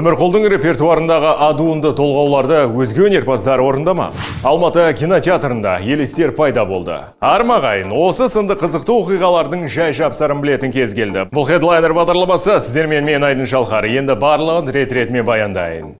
Өмірқұлдың репертуарындағы адуынды толғауларды өзге өнерпаздар орындама. Алматы кинотеатрында елестер пайда болды. Армағайын, осы сынды қызықты оқиғалардың жай жапсарын білетін кез келді. Бұл хедлайнер бағдарламасы сіздермен мен Айдын Шалқар. Енді барлығын рет-ретімен баяндайын.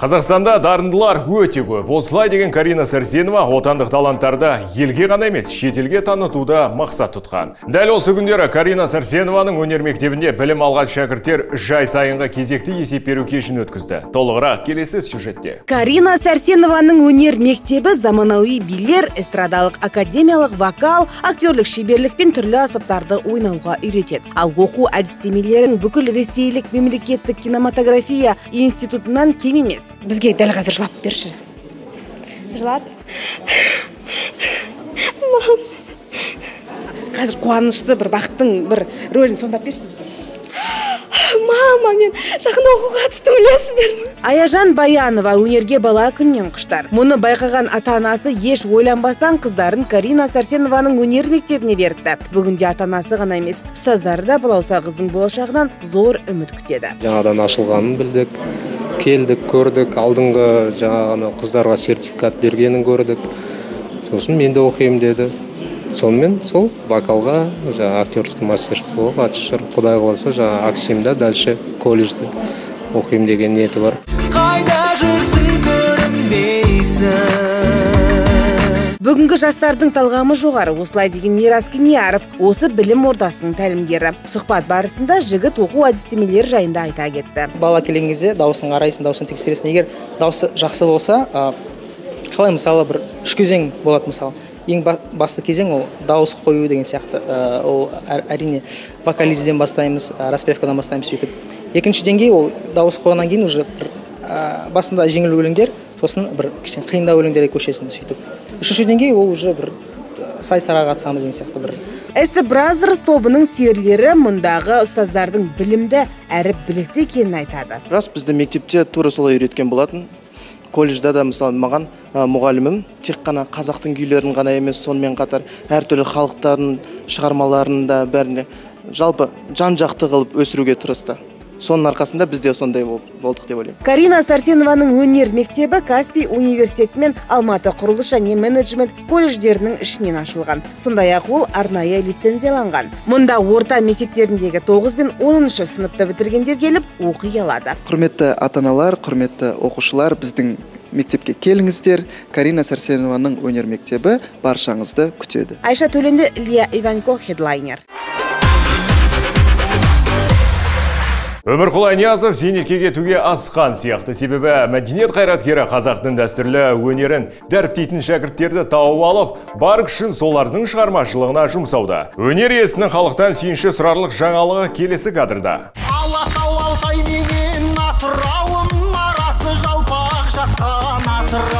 Қазақстанда дарындылар өте көп. Осылай деген Карина Сәрсенова отандық таланттарды елге ғана емес, шетелге танытуды мақсат тұтқан. Дәл осы күндері Карина Сәрсенованың өнер мектебінде білім алған шәкірттер жай сайынғы кезекті есеп беру кешін өткізді. Толығырақ келесі сюжетте. Карина Сәрсенованың өнер мектебі заманауи билер, эстрадалық академиялық вокал, актерлік шеберлік пен түрлі аспаптарды ойнауға үйретеді. Ал оқу әдістемелерін бүкіл ресейлік мемлекеттік кинематография институтынан кем емес бізге дәл қазір жылап берші. Жылат қазір қуанышты бір бақыттың бір рөлін сомдап берші бізге. Мама мен жақында оқуға түстім білесіздер ме? Аяжан баянова өнерге бала күннен құштар. Мұны байқаған ата анасы еш ойланбастан қыздарын карина сәрсенованың өнер мектебіне беріпті. Бүгінде ата анасы ғана емес ұстаздары да балауса қыздың болашағынан зор үміт күтеді. Жаңадан ашылғанын білдік. Келдік көрдік алдыңғы жаңағы қыздарға сертификат бергенін көрдік. Сосын мен де оқимын деді. Сонымен сол вокалға жаңағы актерский мастерствоға қатысып жүр құдай қаласа жаңағы аксимда дальше колледжде оқимын деген ниеті бар. Қайда жүрсің көрінбейсің? Бүгінгі жастардың талғамы жоғары. Осылай деген мирас кенияров осы білім ордасының тәлімгері. Сұхбат барысында жігіт оқу әдістемелері жайында айта кетті. Бала келген кезде дауысын қарайсың дауысын тексересің. Егер дауысы жақсы болса қалай мысалы бір үш кезең болады мысалы. Ең басты кезең ол дауыс қою деген сияқты. Ол әрине вокализден бастаймыз распевкадан бастаймыз сөйтіп. Екінші деңгей ол дауыс қойғаннан кейін уже басында жеңіл өлеңдер сосын бір кішкене қиындау өлеңдерге көшесің сөйтіп. Үшінші деңгей ол уже бір сайыстарға қатысамыз деген сияқты бір. Эсті бразерс тобының серілері мұндағы ұстаздардың білімді әрі білікті екенін айтады. Рас бізді мектепте тура солай үйреткен болатын. Колледжда да мысалы маған ә, мұғалімім тек қана қазақтың күйлерін ғана емес сонымен қатар әртүрлі халықтардың шығармаларын да бәріне жалпы жан жақты қылып өсіруге тырысты. Соның арқасында біз де сондай болдық деп ойлаймын. Карина сәрсенованың өнер мектебі каспий университеті мен алматы құрылыс және менеджмент колледждерінің ішінен ашылған. Сондай ақ ол арнайы лицензияланған. Мұнда орта мектептеріндегі тоғыз бен оныншы сыныпты бітіргендер келіп оқи алады. Құрметті ата аналар құрметті оқушылар біздің мектепке келіңіздер. Карина сәрсенованың өнер мектебі баршаңызды күтеді. Айша төленді илья иванько хедлайнер Өмірқұл Айниязов зейнетке кетуге асқан сияқты себебі мәдениет қайраткері қазақтың дәстүрлі өнерін дәріптейтін шәкірттерді тауып алып, бар күшін солардың шығармашылығына жұмсауда. Өнер иесінің халықтан сүйінші сұрарлық жаңалығы келесі кадрда. алатау алтай деген атырауым арасы жалпақ жатқан атырауым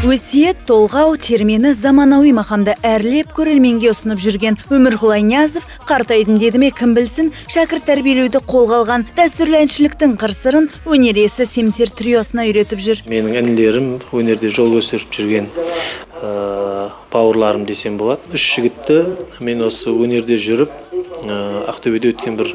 өсиет толғау термені заманауи мақамда әрлеп көрерменге ұсынып жүрген өмірқұл айниязов қартайдым деді ме кім білсін шәкірт тәрбиелеуді қолға алған дәстүрлі әншіліктің қыр сырын өнер иесі семсер триосына үйретіп жүр. Менің інілерім өнерде жол көрсетіп жүрген ә, бауырларым десем болады. Үш жігітті мен осы өнерде жүріп ақтөбеде өткен бір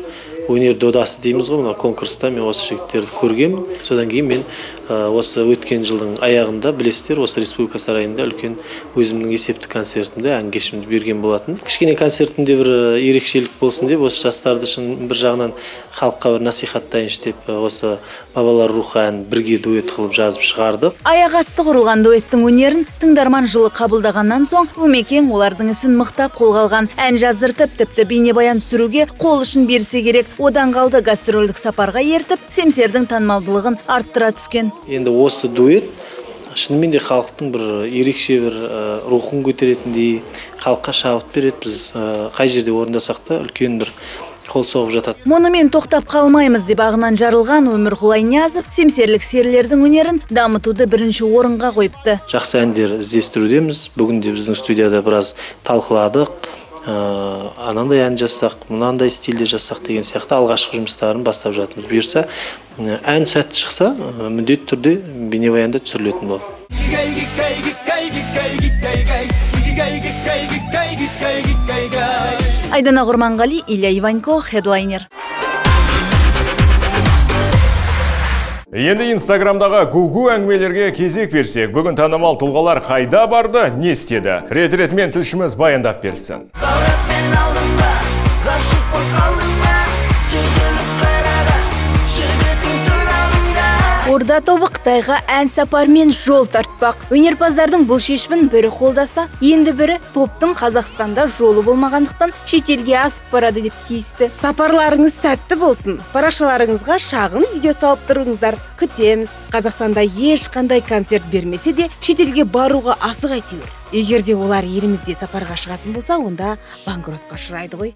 өнер додасы дейміз ғой мына конкурста мен осы жігіттерді көргем. Содан кейін мен осы өткен жылдың аяғында білесіздер осы республика сарайында үлкен өзімнің есептік концертімді ән кешімді берген болатын. Кішкене концертімде бір ерекшелік болсын деп осы жастарды шын бір жағынан халыққа бір насихаттайыншы деп осы бабалар рухы әнін бірге дуэт қылып жазып шығардық. Аяқ асты құрылған дуэттің өнерін тыңдарман жылы қабылдағаннан соң өмекең олардың ісін мықтап қолға алған. Ән жаздыртып тіпті бейнебаян түсіруге қол ұшын берсе керек. Одан қалды гастрольдік сапарға ертіп семсердің танымалдылығын арттыра түскен. Енді осы дуэт шынымен де халықтың бір ерекше бір рухын көтеретіндей халыққа шабыт береді. Біз қай жерде орындасақ та үлкен бір қол соғып жатады. Мұнымен тоқтап қалмаймыз деп ағынан жарылған өмірқұл айниязов семсерлік серілердің өнерін дамытуды бірінші орынға қойыпты. Жақсы әндер іздестірудеміз. Бүгінде біздің студияда біраз талқыладық. Анандай ән жазсақ мынандай стильде жазсақ деген сияқты алғашқы жұмыстарын бастап жатырмыз. Бұйырса ән сәтті шықса міндетті түрде бейнебаянда түсірілетін болады. Айдана құрманғали илья иванько хедлайнер Енді инстаграмдағы гугу әңгімелерге кезек берсек, бүгін танымал тұлғалар қайда барды, не істеді? Рет-ретмен тілшіміз баяндап берсін. Орда тобы қытайға ән сапармен жол тартпақ. Өнерпаздардың бұл шешімін бірі қолдаса енді бірі топтың қазақстанда жолы болмағандықтан шетелге асып барады деп тиісті. Сапарларыңыз сәтті болсын. Парақшаларыңызға шағын видео салып тұрыңыздар. Күтеміз. Қазақстанда ешқандай концерт бермесе де шетелге баруға асық әйтеуір. Егер де олар елімізде сапарға шығатын болса онда банкротқа ұшырайды ғой.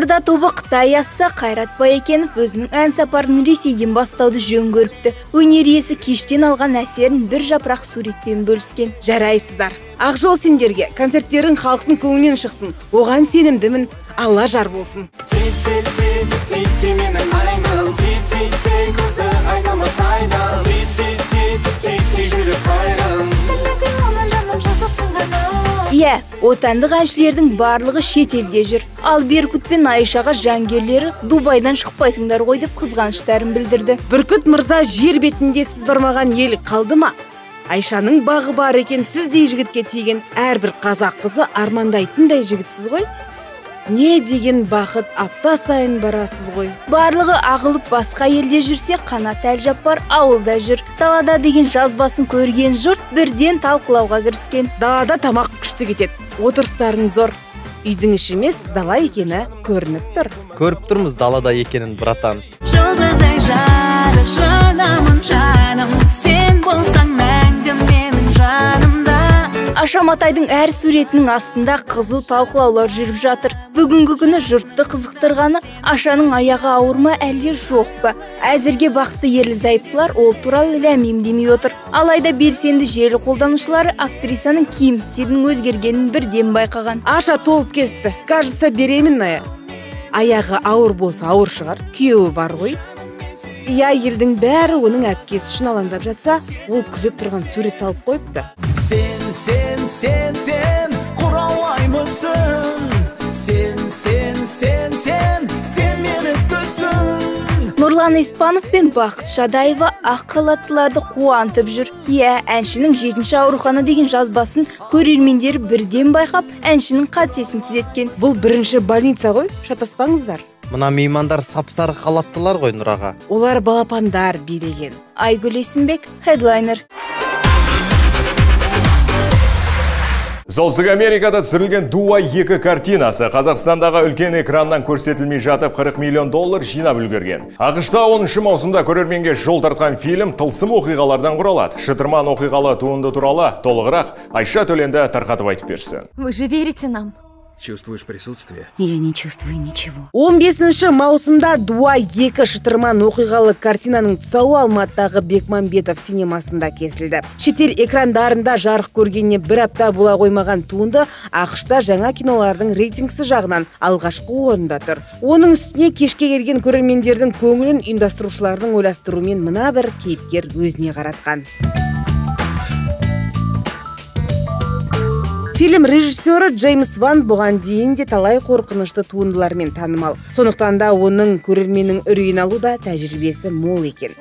Орда тобы қытай асса қайрат байекенов өзінің ән сапарын ресейден бастауды жөн көріпті. Өнер иесі кештен алған әсерін бір жапырақ суретпен бөліскен. Жарайсыздар. Ақжол сендерге концерттерің халықтың көңілінен шықсын. Оған сенімдімін. Алла жар болсын. Ти ти ти ти ти менің иә отандық әншілердің барлығы шетелде жүр. Ал беркут пен айшаға жанкүйерлері дубайдан шықпайсыңдар ғой деп қызғаныштарын білдірді. Бүркіт мырза жер бетінде сіз бармаған ел қалды ма? Айшаның бағы бар екен сіздей жігітке тиген әрбір қазақ қызы армандайтындай жігітсіз ғой? Не деген бақыт апта сайын барасыз ғой. Барлығы ағылып басқа елде жүрсе қанат әлжаппар ауылда жүр. Далада деген жазбасын көрген жұрт бірден талқылауға кіріскен. Далада тамақ күшті кетеді. Отырыстарың зор. Үйдің іші емес дала екені көрініп тұр. Көріп тұрмыз далада екенін братан. Жұлдыздай жарық жанамын аша матайдың әр суретінің астында қызу талқылаулар жүріп жатыр. Бүгінгі күні жұртты қызықтырғаны ашаның аяғы ауыр ма әлде жоқ па? Әзірге бақытты ерлі зайыптылар ол туралы ләм демей отыр. Алайда белсенді желі қолданушылары актрисаның киім стилінің өзгергенін бірден байқаған. Аша толып кетіпті кажется беременная. Аяғы ауыр болса ауыр шығар. Күйеуі бар ғой. Иә елдің бәрі оның әпкесі үшін алаңдап жатса ол күліп тұрған сурет салып қойыпты. Сен сен сен сен құралаймысың сен сен сен сен сен менікісің нұрлан испанов пен бақыт шадаева ақ халаттыларды қуантып жүр. Иә әншінің жетінші аурухана деген жазбасын көрермендер бірден байқап әншінің қатесін түзеткен. Бұл бірінші больница ғой шатаспаңыздар. Мына меймандар сап-сары халаттылар ғой нұраға олар балапандар билеген айгүл есімбек хедлайнер Солтүстік Америкада түсірілген Дуа 2 картинасы Қазақстандағы үлкен экраннан көрсетілмей жатып 40 миллион доллар жинап үлгерген. Ақышта 10 маусымда көрерменге жол тартқан фильм тылсым оқиғалардан құралады. Шытырман оқиғалы туынды туралы толығырақ Айша Төленді тарқатып айтып берсін. Вы же верите нам? Чувствуешь присутствие? Я не чувствую ничего. 15 маусымда дуа 2 шытырман оқиғалы картинаның тұсауы алматыдағы бекмамбетов синемасында кесілді шетел экрандарында жарық көргеніне бір апта бола қоймаған туынды ақшта жаңа кинолардың рейтингісі жағынан алғашқы орында тұр оның үстіне кешке келген көрермендердің көңілін ұйымдастырушылардың ойластыруымен мына бір кейіпкер өзіне қаратқан фильм режиссері джеймс ван бұған дейін де талай қорқынышты туындылармен танымал. Сондықтан да оның көрерменнің үрейін алуда тәжірибесі мол екен.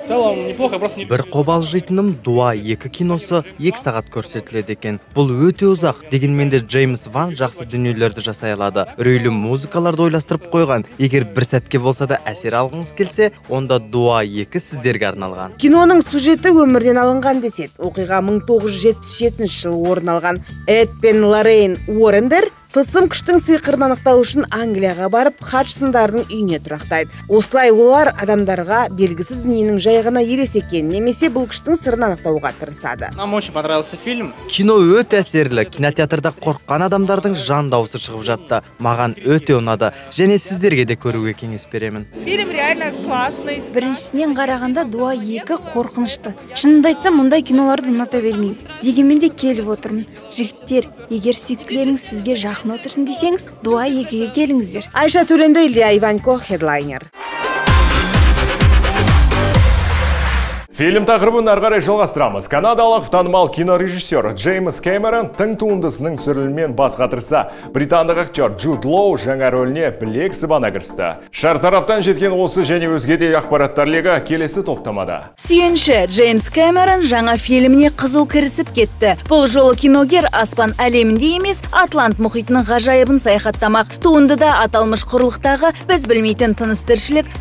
Бір қобалжитыным дуа екі киносы екі сағат көрсетіледі екен. Бұл өте ұзақ. Дегенмен де джеймс ван жақсы дүниелерді жасай алады. Үрейлі музыкаларды ойластырып қойған. Егер бір сәтке болса да әсер алғыңыз келсе онда дуа екі сіздерге арналған. Киноның сюжеті өмірден алынған деседі. Оқиға 1977 жылы орын алған. Эд пен лоррейн уоррендер тылсым күштің сиқырын анықтау үшін англияға барып хаджсындардың үйіне тұрақтайды. Осылай олар адамдарға белгісіз дүниенің жай ғана елес екенін немесе бұл күштің сырын анықтауға тырысады. Нам очень понравился фильм. Кино өте әсерлі. Кинотеатрда қорыққан адамдардың жан дауысы шығып жатты. Маған өте ұнады. Және сіздерге де көруге кеңес беремін. Фильм реально классный. Біріншісінен қарағанда дуа екі қорқынышты. Шынымды айтсам мұндай киноларды ұната бермеймін. Дегенмен де келіп отырмын. Жігіттер егер сүйіктілеріңіз сізге жақын отырсын десеңіз дуа екіге келіңіздер. Айша төленді илья иванько хедлайнер Фильм тақырыбын ары қарай жалғастырамыз. Канадалық танымал кинорежиссер Джеймс Кэмерон тың туындысының түсірілімімен бас қатырса, британдық актер Джуд Лоу жаңа рөліне білек сыбана кірісті. Шартараптан жеткен осы және өзге де ақпараттар легі келесі топтамада. сүйінші джеймс кэмерон жаңа фильміне қызу кірісіп кетті бұл жолы киногер аспан әлемінде емес атлант мұхитының ғажайыбын саяхаттамақ туындыда аталмыш құрлықтағы біз білмейтін тыныс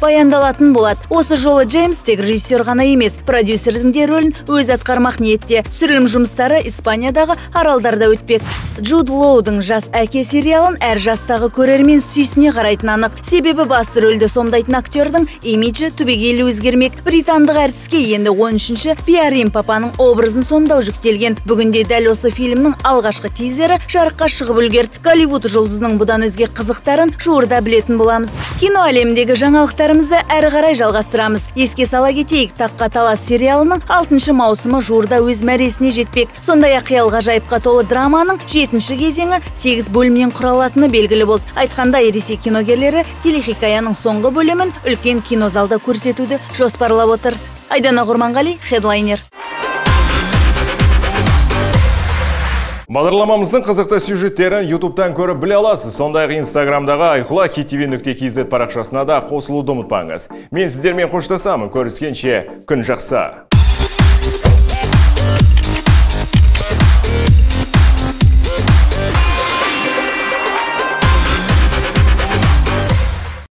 баяндалатын болады осы жолы джеймс тек режиссер ғана емес продюсердің де рөлін өзі атқармақ ниетте. Түсірілім жұмыстары испаниядағы аралдарда өтпек. Джуд лоудың жас әке сериалын әр жастағы көрермен сүйсіне қарайтын анық. Себебі басты рөлді сомдайтын актердің имиджі түбегейлі өзгермек. Британдық әртіске енді 13-ші пиарим папаның образын сомдау жүктелген. Бүгінде дәл осы фильмнің алғашқы тизері жарыққа шығып үлгерді. Голливуд жұлдызының бұдан өзге қызықтарын жуырда білетін боламыз. Кино әлеміндегі жаңалықтарымызды әрі қарай жалғастырамыз. Еске сала кетейік таққа талас сериалының 6 маусымы жуырда өз мәресіне жетпек. Сондай ақ қиял ғажайыпқа толы драманың жетінші кезеңі 8 бөлімнен құралатыны белгілі болды айтқандай ресей киногерлері телехикаяның соңғы бөлімін үлкен кинозалда көрсетуді жоспарлап отыр айдана құрманғали хедлайнер Бағдарламамыздың қызықты сюжеттерін ютубтан көріп біле аласыз. Сондай-ақ инстаграмдағы айқұла ktv.kz парақшасына да қосылуды ұмытпаңыз. Мен сіздермен қоштасамын. Көріскенше күн жақсы.